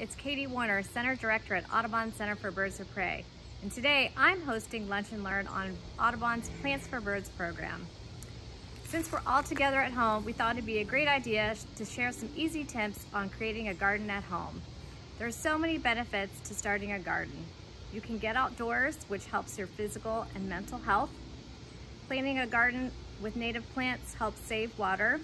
It's Katie Warner, Center Director at Audubon Center for Birds of Prey. And today I'm hosting Lunch and Learn on Audubon's Plants for Birds program. Since we're all together at home, we thought it'd be a great idea to share some easy tips on creating a garden at home. There are so many benefits to starting a garden. You can get outdoors, which helps your physical and mental health. Planting a garden with native plants helps save water.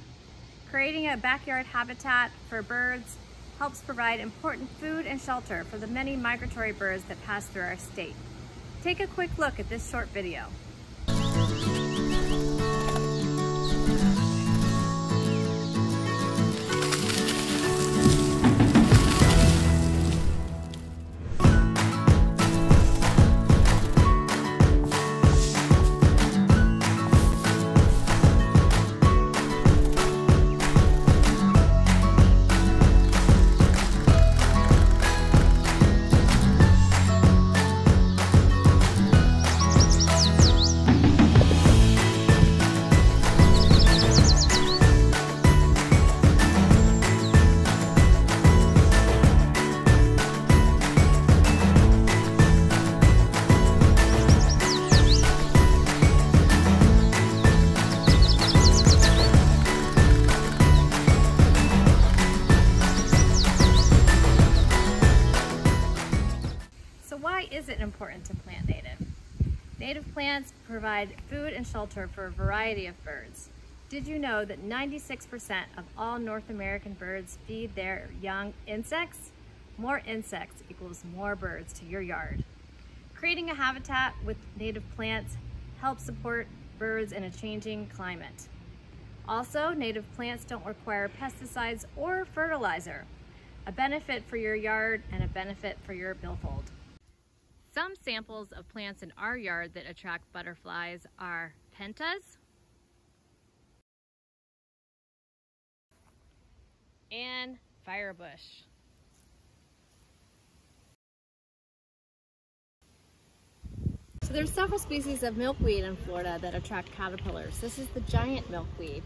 Creating a backyard habitat for birds helps provide important food and shelter for the many migratory birds that pass through our state. Take a quick look at this short video. Important to plant native? Native plants provide food and shelter for a variety of birds. Did you know that 96% of all North American birds feed their young insects? More insects equals more birds to your yard. Creating a habitat with native plants helps support birds in a changing climate. Also, native plants don't require pesticides or fertilizer, a benefit for your yard and a benefit for your billfold. Some samples of plants in our yard that attract butterflies are pentas and firebush. So there's several species of milkweed in Florida that attract caterpillars. This is the giant milkweed.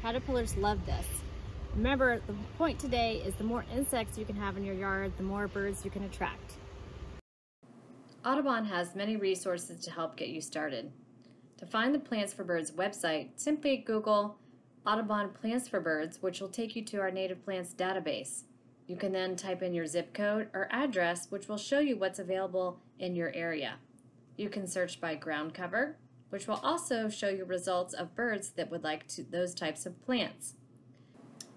Caterpillars love this. Remember, the point today is the more insects you can have in your yard, the more birds you can attract. Audubon has many resources to help get you started. To find the Plants for Birds website, simply Google Audubon Plants for Birds, which will take you to our native plants database. You can then type in your zip code or address, which will show you what's available in your area. You can search by ground cover, which will also show you results of birds that would like to, those types of plants.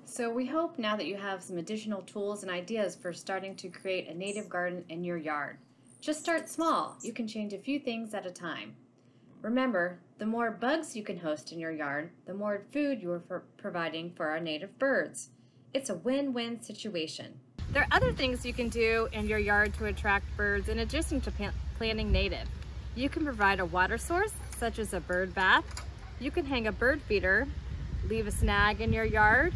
So we hope now that you have some additional tools and ideas for starting to create a native garden in your yard. Just start small. You can change a few things at a time. Remember, the more bugs you can host in your yard, the more food you are for providing for our native birds. It's a win-win situation. There are other things you can do in your yard to attract birds in addition to planting native. You can provide a water source, such as a bird bath. You can hang a bird feeder, leave a snag in your yard,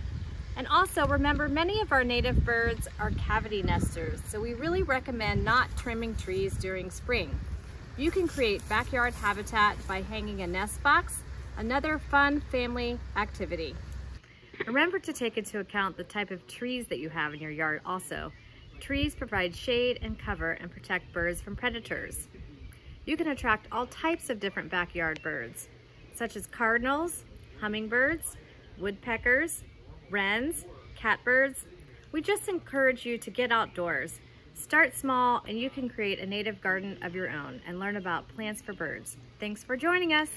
and also remember many of our native birds are cavity nesters, so we really recommend not trimming trees during spring. You can create backyard habitat by hanging a nest box, another fun family activity. Remember to take into account the type of trees that you have in your yard also. Trees provide shade and cover and protect birds from predators. You can attract all types of different backyard birds, such as cardinals, hummingbirds, woodpeckers, wrens, catbirds. We just encourage you to get outdoors. Start small and you can create a native garden of your own and learn about plants for birds. Thanks for joining us.